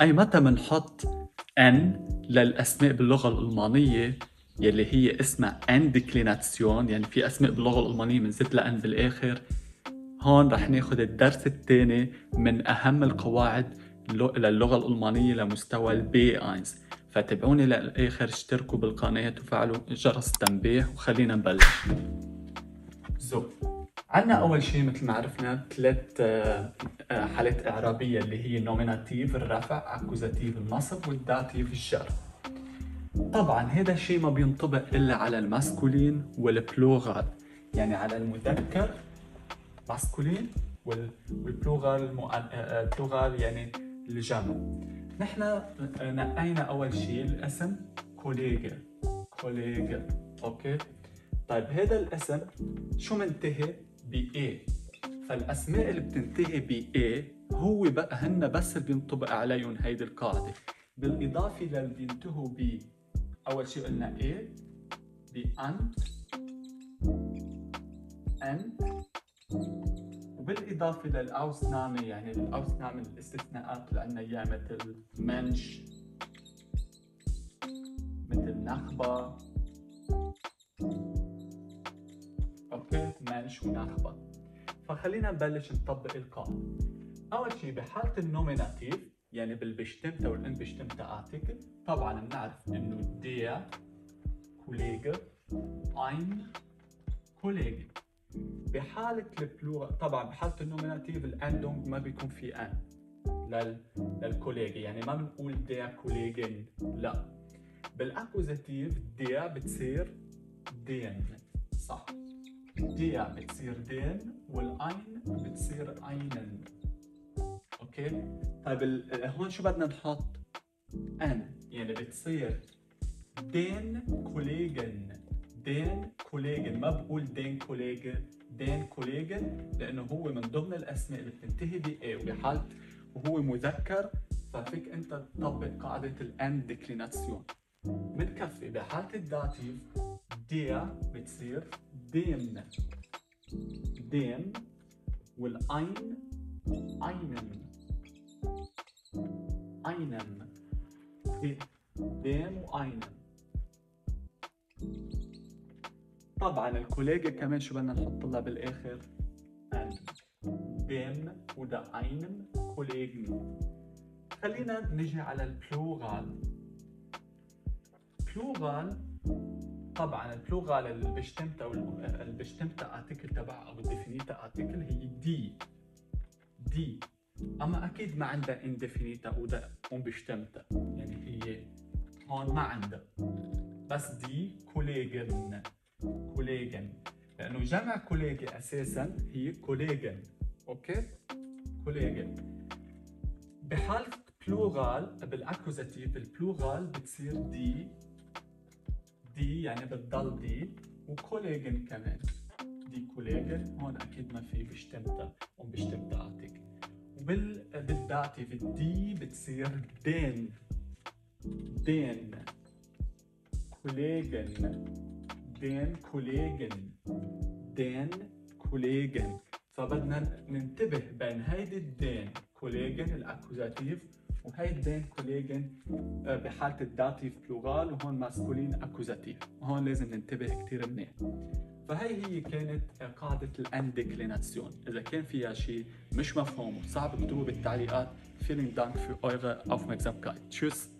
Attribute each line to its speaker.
Speaker 1: أي متى بنحط n للأسماء باللغة الألمانية يلي هي اسمها n-Deklination يعني في أسماء باللغة الألمانية بنزيد لأن بالآخر. هون رح ناخذ الدرس الثاني من أهم القواعد للغة الألمانية لمستوى ال B eins فتابعوني للآخر اشتركوا بالقناة وفعلوا جرس التنبيه وخلينا نبلش. so عندنا أول شيء مثل ما عرفنا ثلاث آه، آه، حالات إعرابية اللي هي ال Nominativ الرفع Akkusativ النصب وال Dativ الجر طبعا هذا الشيء ما بينطبق إلا على ال Maskulin وال Plural يعني على المذكر Maskulin وال Plural ال Plural يعني الجمع نحن نقينا أول شيء الاسم Kollege Kollege okay؟ طيب هذا الاسم شو منتهي؟ ب A فالأسماء اللي بتنتهي ب A هو بقى هن بس اللي بينطبق عليهم هيدي القاعدة. بالإضافة للي بينتهوا ب أول شيء قلنا A بأنت أنت وبالإضافة للأوسنامة يعني الأوسنامة الاستثناءات اللي عندنا إياها مثل منش مثل Nachbar. okay Mensch و Nachbar فخلينا نبلش نطبق القاعدة. أول شيء بحالة ال Nominativ يعني بال bestimmter وال unbestimmter Artikel طبعا بنعرف إنه der Kollege ein Kollege بحالة ال Plural طبعا بحالة ال Nominativ ال Endung ما بيكون في n لل... لل Kollege يعني ما بنقول der Kollegen لا. بال Akkusativ der بتصير den صح. der بتصير den وال ein بتصير einen okay؟ طيب هون شو بدنا نحط؟ n. يعني بتصير den Kollegen. den Kollegen. ما بقول den Kollege. den Kollegen لأنه هو من ضمن الأسماء اللي بتنتهي ب E وبحالة وهو مذكر. ففيك أنت تطبق قاعدة ال n-Deklination بتكفي بحالة ال Dativ der بتصير dem dem وال ein einem einem dem و einem طبعا ال Kollege كمان شو بدنا نحط لها بالآخر؟ n dem oder einem Kollegen. خلينا نجي على ال Plural. Plural طبعا ال Plural اللي bestimmter اللي bestimmter Artikel تبعها أو ال definiter Artikel هي die die أما أكيد ما عندها indefiniter oder unbestimmter يعني هي هون ما عندها. بس die Kollegen Kollegen لأنه جمع Kollege أساسا هي Kollegen okay؟ Kollegen بحالة Plural بال Akkusativ ال Plural بتصير die die يعني بتضل die و Kollegen كمان die Kollegen هون أكيد ما في bestimmter و bestimmter Artikel وبال Dativ ال die بتصير den den Kollegen den Kollegen den Kollegen فبدنا ننتبه بين هيدي ال den Kollegen ال Akkusativ وهي ال den Kollegen آه، بحالة ال Dativ Plural وهون Maskulin Akkusativ وهون لازم ننتبه كثير منيح فهي هي كانت قاعدة ال n-Deklination إذا كان فيها شيء مش مفهوم وصعب اكتبوا بالتعليقات vielen Dank für eure Aufmerksamkeit. Tschüss.